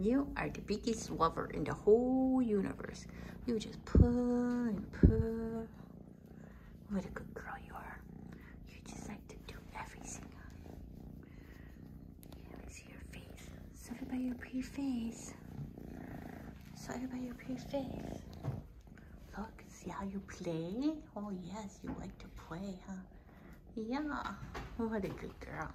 You are the biggest lover in the whole universe. You just pull and pull. What a good girl you are. You just like to do everything. Yeah, let see your face. Sorry about your pretty face. Sorry about your pretty face. Look, see how you play? Oh yes, you like to play, huh? Yeah. What a good girl.